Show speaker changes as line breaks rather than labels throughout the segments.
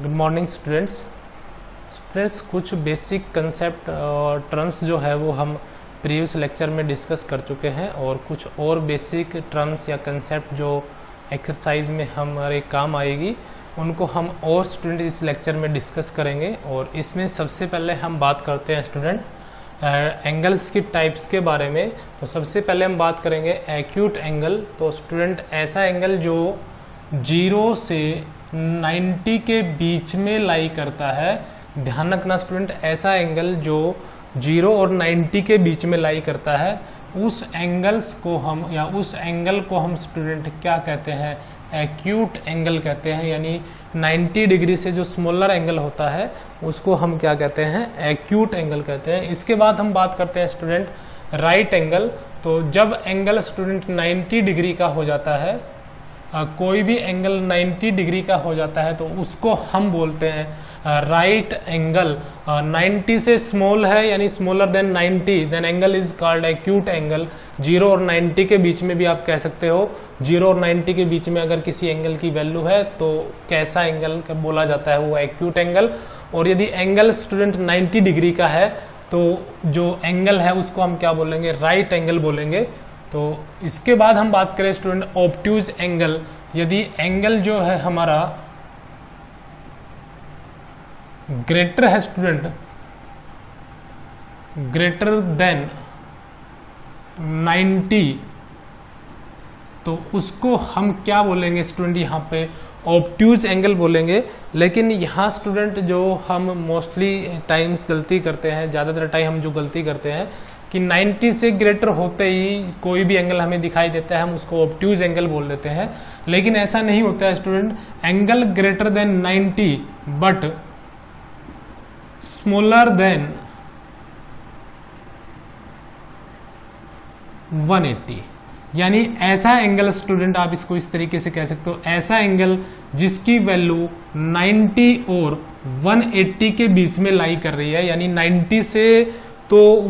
Good morning students students कुछ basic concept और terms जो है वो हम प्रीवियस लेक्चर में डिस्कस कर चुके हैं और कुछ और बेसिक टर्म्स या कंसेप्ट जो एक्सरसाइज में हमारे काम आएगी, उनको हम और स्टूडेंट इस लेक्चर में डिस्कस करेंगे और इसमें सबसे पहले हम बात करते हैं स्टूडेंट एंगल्स की टाइप्स के बारे में। तो सबसे पहले हम बात करेंगे एक्यूट एंगल तो स्टूडेंट ऐसा एंगल जो ज़ीरो से 90 के बीच में लाई करता है। ध्यान रखना स्टूडेंट ऐसा एंगल जो ज़ीरो और 90 के बीच में लाई करता है, उस एंगल्स को हम, या उस एंगल को हम स्टूडेंट क्या कहते हैं? एक्यूट एंगल कहते हैं, यानी 90 डिग्री से जो स्मॉलर एंगल होता है, उसको हम क्या कहते हैं? एक्यूट एंगल कहते हैं। इसके बाद हम बात करते हैं स्टूडेंट राइट एंगल तो जब एंगल स्टूडेंट 90 डिग्री का हो जाता है कोई भी एंगल 90 डिग्री का हो जाता है तो उसको हम बोलते हैं राइट एंगल 90 से स्मॉल है, यानी smaller than 90 than angle is called acute angle zero और 90 के बीच में भी आप कह सकते हो। ज़ीरो और 90 के बीच में अगर किसी एंगल की वैल्यू है तो कैसा एंगल का बोला जाता है, वो एक्यूट एंगल और यदि एंगल स्टूडेंट 90 डिग्री का है तो जो एंगल है, उसको हम क्या बोलेंगे? राइट right एंगल बोलेंगे। तो इसके बाद हम बात करें स्टूडेंट ऑप्ट्यूज एंगल यदि एंगल जो है हमारा ग्रेटर है स्टूडेंट ग्रेटर देन 90 तो उसको हम क्या बोलेंगे स्टूडेंट यहाँ पे ऑप्ट्यूज एंगल बोलेंगे। लेकिन यहाँ स्टूडेंट जो हम मोस्टली टाइम्स गलती करते हैं, ज़्यादातर टाइम हम जो गलती करते हैं कि 90 से ग्रेटर होते ही कोई भी एंगल हमें दिखाई देता है, हम उसको ऑप्ट्यूज एंगल बोल देते हैं। लेकिन ऐसा नहीं होता है student angle greater than 90 but smaller than 180 यानी ऐसा एंगल स्टूडेंट आप इसको इस तरीके से कह सकते हो, ऐसा एंगल जिसकी वैल्यू 90 और 180 के बीच में लाई कर रही है, यानी 90 से तो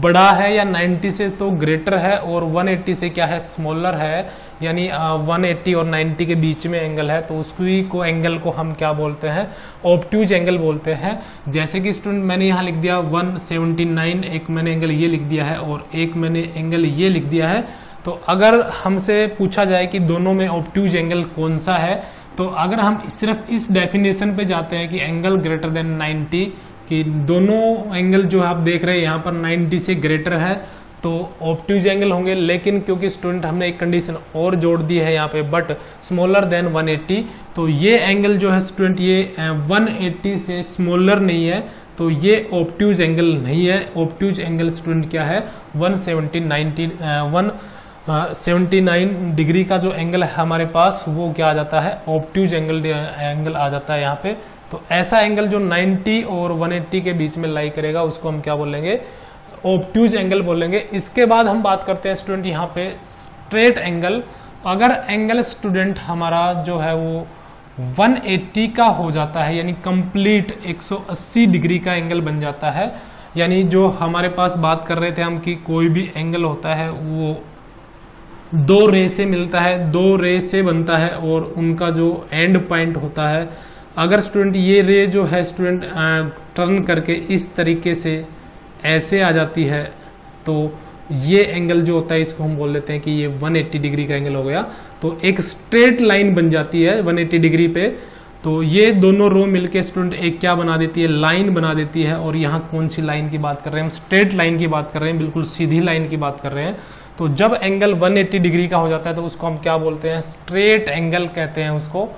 बड़ा है या 90 से तो ग्रेटर है और 180 से क्या है? स्मॉलर है। यानी 180 और 90 के बीच में एंगल है तो उसकी को एंगल को हम क्या बोलते हैं? ऑप्ट्यूज एंगल बोलते हैं। जैसे कि स्टूडेंट मैंने यहाँ लिख दिया 179 एक मैंने एंगल ये लिख दिया है और एक मैंने एंगल ये लिख दिया है। तो अगर हमसे पूछा जाए कि दोनों में ऑप्ट्यूज एंगल कौन सा है तो अगर हम सिर्फ़ इस डेफिनेशन पे जाते हैं कि एंगल ग्रेटर देन 90 कि दोनों एंगल जो आप देख रहे हैं, यहाँ पर 90 से ग्रेटर है तो ऑप्ट्यूज एंगल होंगे, लेकिन क्योंकि स्टूडेंट हमने एक कंडीशन और जोड़ दी है यहाँ पे बट स्मॉलर देन 180 तो ये एंगल जो है स्टूडेंट ये 180 से स्मॉलर नहीं है तो ये ऑप्ट्यूज एंगल नहीं है। ऑप्ट्यूज एंगल स्टूडेंट क्या है? 170 90 वन सेवेंटी नाइन डिग्री का जो एंगल है हमारे पास, वो क्या आ जाता है? ऑप्ट्यूज एंगल एंगल आ जाता है यहाँ पे। तो ऐसा एंगल जो 90 और 180 के बीच में लाई करेगा, उसको हम क्या बोलेंगे? ऑप्ट्यूज एंगल बोलेंगे। इसके बाद हम बात करते हैं स्टूडेंट यहाँ पे। स्ट्रेट एंगल अगर एंगल स्टूडेंट हमारा जो है वो 180 का हो जाता है, यानी कंप्लीट 180 डिग्री का एंगल बन जाता है, यानी जो हमारे पास बात कर रहे थे हम कि कोई भी एंगल होता है, वो दो रे से मिलता है, दो रे से बनता है और उनका जो एंड पॉइंट होता है। अगर स्टूडेंट ये रे जो है स्टूडेंट टर्न करके इस तरीके से ऐसे आ जाती है तो ये एंगल जो होता है, इसको हम बोल लेते हैं कि ये 180 डिग्री का एंगल हो गया। तो एक स्ट्रेट लाइन बन जाती है 180 डिग्री पे। तो ये दोनों रो मिलके स्टूडेंट एक क्या बना देती है? लाइन बना देती है। और यहाँ कौन सी लाइन की बात कर रहे हैं? हम स्ट्रेट लाइन की बात कर रहे हैं, बिल्कुल सीधी लाइन की बात कर रहे हैं। तो जब एंगल 180 डिग्री का हो जाता है तो उसको हम क्या बोलते हैं? स्ट्रेट एंगल कहते हैं उसको।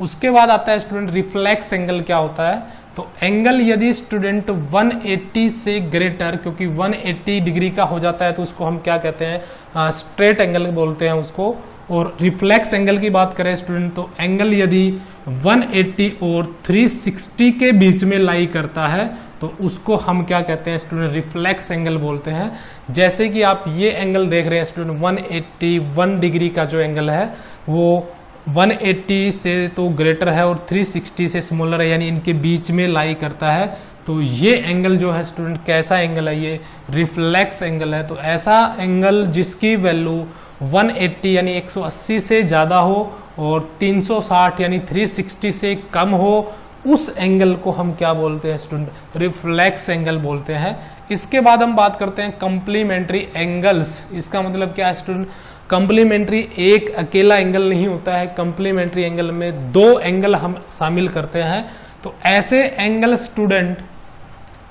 उसके बाद आता है स्टूडेंट रिफ्लेक्स एंगल क्या होता है? तो एंगल यदि स्टूडेंट 180 से ग्रेटर क्योंकि 180 डिग्री का हो जाता है तो उसको हम क्या कहते हैं? स्ट्रेट एंगल बोलते हैं उसको। और रिफ्लेक्स एंगल की बात करें स्टूडेंट तो एंगल यदि 180 और 360 के बीच में लाई करता है तो उसको हम क्या कहते हैं स्टूडेंट रिफ्लेक्स एंगल बोलते हैं। जैसे कि आप ये एंगल देख रहे हैं स्टूडेंट 181 डिग्री का जो एंगल है, वो 180 से तो ग्रेटर है और 360 से स्मॉलर है, यानी इनके बीच में लाई करता है। तो ये एंगल जो है स्टूडेंट कैसा एंगल है? ये रिफ्लेक्स एंगल है। तो ऐसा एंगल जिसकी वैल्यू 180 यानी 180 से ज़्यादा हो और 360 यानी 360 से कम हो, उस एंगल को हम क्या बोलते हैं स्टूडेंट रिफ्लेक्स एंगल बोलते हैं। इसके बाद हम बात करते हैं कंप्लीमेंट्री एंगल्स इसका मतलब क्या है स्टूडेंट कंप्लीमेंट्री एक अकेला एंगल नहीं होता है। कंप्लीमेंट्री एंगल में दो एंगल हम शामिल करते हैं। तो ऐसे एंगल स्टूडेंट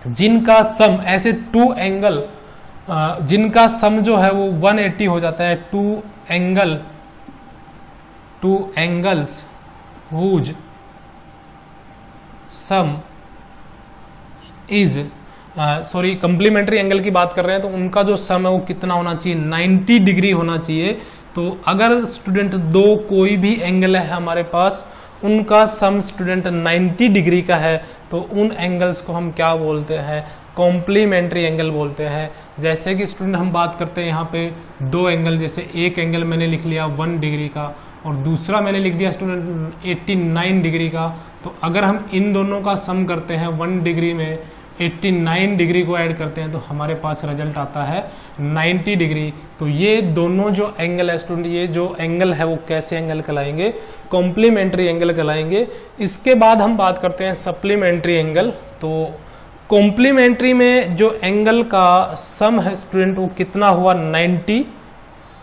जिनका सम ऐसे टू एंगल जिनका सम जो है वो 180 हो जाता है। Two angle, two angles, whose, sum, is sorry, complementary angle की बात कर रहे हैं तो उनका जो सम है वो कितना होना चाहिए? 90 डिग्री होना चाहिए। तो अगर स्टूडेंट दो कोई भी एंगल है हमारे पास उनका सम स्टूडेंट 90 डिग्री का है तो उन एंगल्स को हम क्या बोलते हैं? कॉम्प्लीमेंट्री एंगल बोलते हैं। जैसे कि स्टूडेंट हम बात करते हैं यहाँ पे दो एंगल, जैसे एक एंगल मैंने लिख लिया वन डिग्री का, और दूसरा मैंने लिख दिया स्टूडेंट 89 डिग्री का। तो अगर हम इन दोनों का सम करते हैं वन डिग्री में 89 डिग्री को ऐड करते हैं तो हमारे पास रिज़ल्ट आता है 90 डिग्री। तो ये दोनों जो एंगल है स्टूडेंट ये जो एंगल है वो कैसे एंगल कहलाएँगे? कॉम्प्लीमेंट्री एंगल कहलाएँगे। इसके बाद हम बात करते हैं सप्लीमेंट्री एंगल तो कॉम्प्लीमेंट्री में जो एंगल का सम है स्टूडेंट वो कितना हुआ? 90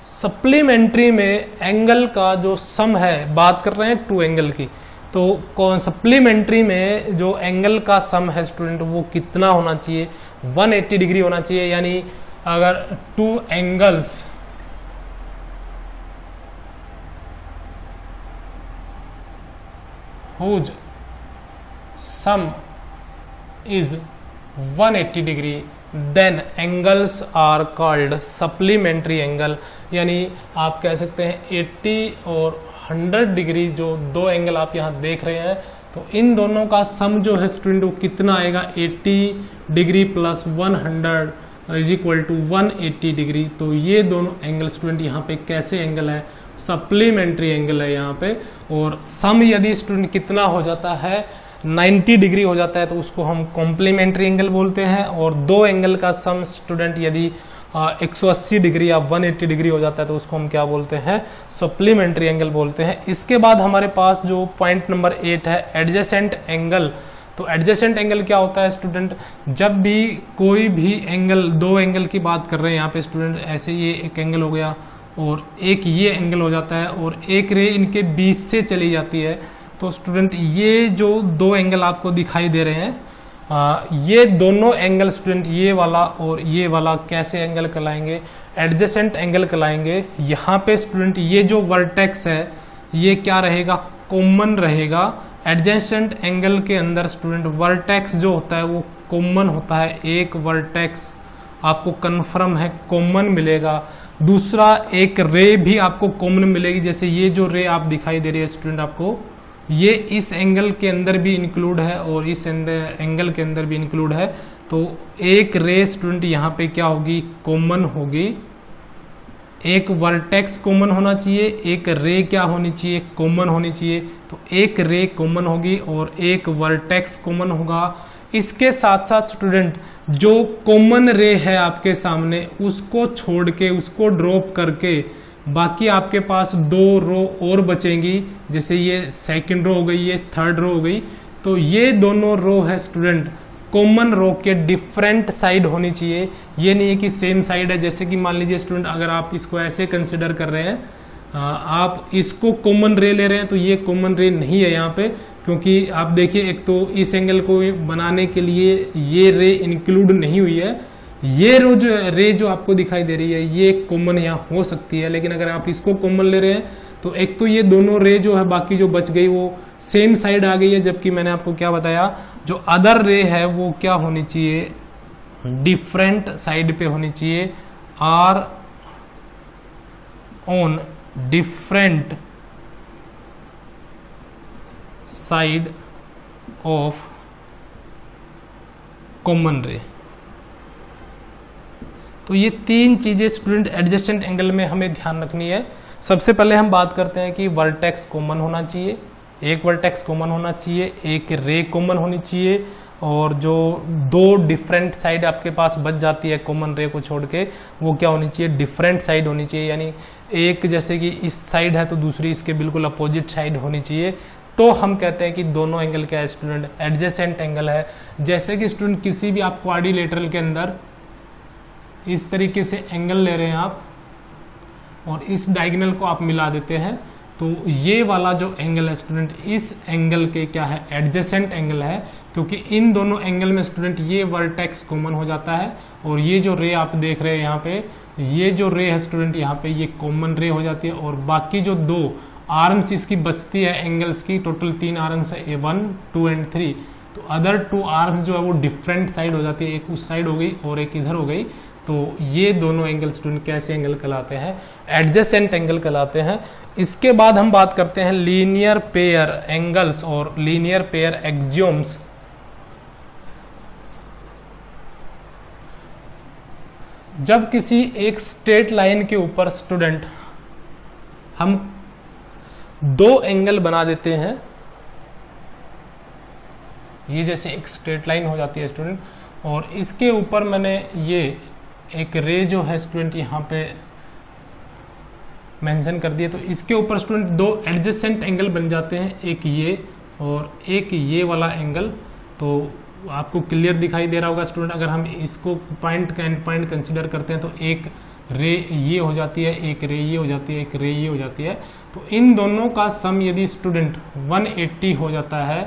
सप्लीमेंट्री में एंगल का जो सम है, बात कर रहे हैं टू एंगल की। तो सप्लीमेंट्री में जो एंगल का सम है स्टूडेंट वो कितना होना चाहिए? 180 डिग्री होना चाहिए, यानी अगर two angles whose sum is 180 degree then angles are called supplementary angle यानी आप कह सकते हैं 80 और 100 डिग्री जो दो एंगल आप यहाँ देख रहे हैं तो इन दोनों का सम जो है स्टूडेंट वो कितना आएगा? 80 degree plus 100 is equal to 180 degree. तो ये दोनों एंगल स्टूडेंट यहाँ पे कैसे एंगल है? सप्लीमेंट्री एंगल है यहाँ पे। और सम यदि स्टूडेंट कितना हो जाता है? 90 डिग्री हो जाता है तो उसको हम कॉम्प्लीमेंट्री एंगल बोलते हैं। और दो एंगल का सम स्टूडेंट यदि 180 डिग्री या 180 डिग्री हो जाता है तो उसको हम क्या बोलते हैं? सप्लीमेंट्री एंगल बोलते हैं। इसके बाद हमारे पास जो पॉइंट नंबर एट है एडजेसेंट एंगल तो एडजेसेंट एंगल क्या होता है स्टूडेंट जब भी कोई भी एंगल दो एंगल की बात कर रहे हैं यहाँ पे स्टूडेंट ऐसे ये एक एंगल हो गया और एक ये एंगल हो जाता है और एक रे इनके बीच से चली जाती है। तो स्टूडेंट ये जो दो एंगल आपको दिखाई दे रहे हैं आ, ये दोनों एंगल स्टूडेंट ये वाला और ये वाला कैसे एंगल कहलाएँगे? एडजेसेंट एंगल कहलाएँगे। यहाँ पे स्टूडेंट ये जो वर्टेक्स है ये क्या रहेगा? कॉमन रहेगा। एडजेसेंट एंगल के अंदर स्टूडेंट वर्टेक्स जो होता है वो कॉमन होता है। एक वर्टेक्स आपको कन्फर्म है कॉमन मिलेगा। दूसरा एक रे भी आपको कॉमन मिलेगी। जैसे ये जो रे आप दिखाई दे रही है स्टूडेंट आपको ये इस एंगल के अंदर भी इंक्लूड है और इस एंगल के अंदर भी इंक्लूड है। तो एक रे स्टूडेंट यहाँ पे क्या होगी? कॉमन होगी। एक वर्टेक्स कॉमन होना चाहिए, एक रे क्या होनी चाहिए? कॉमन होनी चाहिए। तो एक रे कॉमन होगी और एक वर्टेक्स कॉमन होगा। इसके साथ साथ स्टूडेंट जो कॉमन रे है आपके सामने, उसको छोड़ के, उसको ड्रॉप करके बाकी आपके पास दो रो और बचेंगी, जैसे ये सेकंड रो हो गई, ये थर्ड रो हो गई। तो ये दोनों रो है स्टूडेंट कॉमन रो के डिफरेंट साइड होनी चाहिए। ये नहीं है कि सेम साइड है, जैसे कि मान लीजिए स्टूडेंट अगर आप इसको ऐसे कंसिडर कर रहे हैं आप इसको कॉमन रे ले रहे हैं तो ये कॉमन रे नहीं है यहाँ पे, क्योंकि आप देखिए, एक तो इस एंगल को बनाने के लिए ये रे इंक्लूड नहीं हुई है। ये रो जो, रे जो आपको दिखाई दे रही है, ये कॉमन यहाँ हो सकती है, लेकिन अगर आप इसको कॉमन ले रहे हैं तो एक तो ये दोनों रे जो है, बाकी जो बच गई, वो सेम साइड आ गई है, जबकि मैंने आपको क्या बताया, जो अदर रे है, वो क्या होनी चाहिए? डिफरेंट साइड पे होनी चाहिए। Are on different side of common ray. तो ये तीन चीज़ें स्टूडेंट एडजस्टेंट एंगल में हमें ध्यान रखनी है। सबसे पहले हम बात करते हैं कि वर्टेक्स कॉमन होना चाहिए, एक वर्टेक्स कॉमन होना चाहिए, एक रे कॉमन होनी चाहिए, और जो दो डिफरेंट साइड आपके पास बच जाती है कॉमन रे को छोड़ के, वो क्या होनी चाहिए? डिफरेंट साइड होनी चाहिए। यानी एक जैसे कि इस साइड है तो दूसरी इसके बिल्कुल अपोजिट साइड होनी चाहिए। तो हम कहते हैं कि दोनों एंगल क्या है? स्टूडेंट एडजेसेंट एंगल है। जैसे कि स्टूडेंट किसी भी आप क्वाड्रिलेटरल के अंदर इस तरीके से एंगल ले रहे हैं आप, और इस डायगनल को आप मिला देते हैं तो ये वाला जो एंगल है स्टूडेंट इस एंगल के क्या है एडजेसेंट एंगल है, क्योंकि इन दोनों एंगल में स्टूडेंट ये वर्टेक्स कॉमन हो जाता है, और ये जो रे आप देख रहे हैं यहाँ पे, ये जो रे है स्टूडेंट यहाँ पे ये कॉमन रे हो जाती है, और बाकी जो दो आर्म्स इसकी बचती है एंगल्स की टोटल तीन आर्म्स है a one two and three तो अदर टू आर्म्स जो है वो डिफरेंट साइड हो जाती है, एक उस साइड हो गई और एक इधर हो गई तो ये दोनों एंगल स्टूडेंट कैसे एंगल कहलाते हैं, एडजस्टेंट एंगल कहलाते हैं। इसके बाद हम बात करते हैं लीनियर पेयर एंगल्स और लीनियर पेयर एक्जियोम्स जब किसी एक स्ट्रेट लाइन के ऊपर स्टूडेंट हम दो एंगल बना देते हैं, ये जैसे एक स्ट्रेट लाइन हो जाती है स्टूडेंट, और इसके ऊपर मैंने ये एक रे जो है स्टूडेंट यहाँ पे मेंशन कर दिया तो इसके ऊपर स्टूडेंट दो एडजस्टेंट एंगल बन जाते हैं, एक ये और एक ये वाला एंगल तो आपको क्लियर दिखाई दे रहा होगा स्टूडेंट अगर हम इसको पॉइंट का एंड पॉइंट कंसिडर करते हैं तो एक रे ये हो जाती है, एक रे ये हो जाती है, एक रे ये हो जाती है। तो इन दोनों का सम यदि स्टूडेंट 180 हो जाता है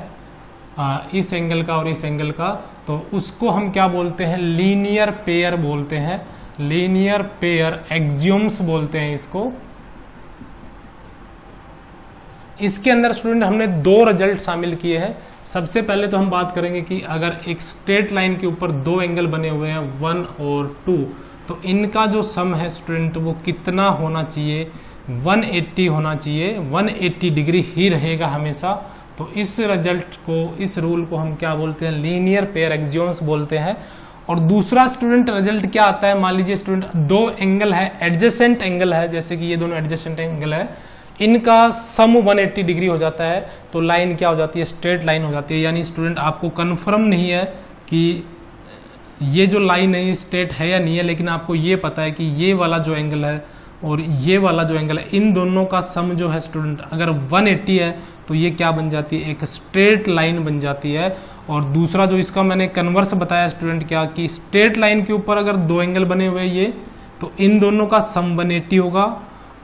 इस एंगल का और इस एंगल का तो उसको हम क्या बोलते हैं? लीनियर पेयर बोलते हैं। लीनियर पेयर एक्जियम्स बोलते हैं इसको। इसके अंदर स्टूडेंट हमने दो रिज़ल्ट शामिल किए हैं। सबसे पहले तो हम बात करेंगे कि अगर एक स्ट्रेट लाइन के ऊपर दो एंगल बने हुए हैं वन और टू तो इनका जो सम है स्टूडेंट वो कितना होना चाहिए? 180 होना चाहिए। 180 डिग्री ही रहेगा हमेशा। तो इस रिज़ल्ट को, इस रूल को हम क्या बोलते हैं? लीनियर पेयर एक्जियोन्स बोलते हैं। और दूसरा स्टूडेंट रिज़ल्ट क्या आता है? मान लीजिए स्टूडेंट दो एंगल है एडजस्टेंट एंगल है, जैसे कि ये दोनों एडजस्टेंट एंगल है। इनका सम 180 डिग्री हो जाता है तो लाइन क्या हो जाती है? स्ट्रेट लाइन हो जाती है। यानी स्टूडेंट आपको कन्फर्म नहीं है कि ये जो लाइन है स्ट्रेट है या नहीं है, लेकिन आपको ये पता है कि ये वाला जो एंगल है और ये वाला जो एंगल है, इन दोनों का सम जो है स्टूडेंट अगर 180 है तो ये क्या बन जाती है? एक स्ट्रेट लाइन बन जाती है। और दूसरा जो इसका मैंने कन्वर्स बताया स्टूडेंट क्या, कि स्ट्रेट लाइन के ऊपर अगर दो एंगल बने हुए ये तो इन दोनों का सम 180 होगा।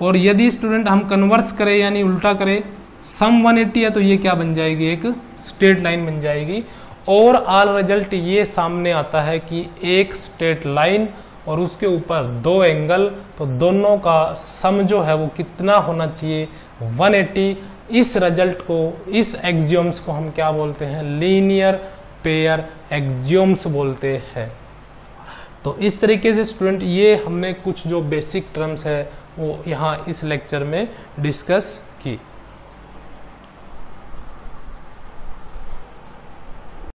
और यदि स्टूडेंट हम कन्वर्स करें यानी उल्टा करें सम 180 है तो ये क्या बन जाएगी? एक स्ट्रेट लाइन बन जाएगी। और आल रिज़ल्ट ये सामने आता है कि एक स्ट्रेट लाइन और उसके ऊपर दो एंगल तो दोनों का सम जो है वो कितना होना चाहिए? 180 इस रिज़ल्ट को, इस एक्जियोम्स को हम क्या बोलते हैं? लीनियर पेयर एक्जियोम्स बोलते हैं। तो इस तरीके से स्टूडेंट ये हमने कुछ जो बेसिक टर्म्स है, वो यहाँ इस लेक्चर में डिस्कस की।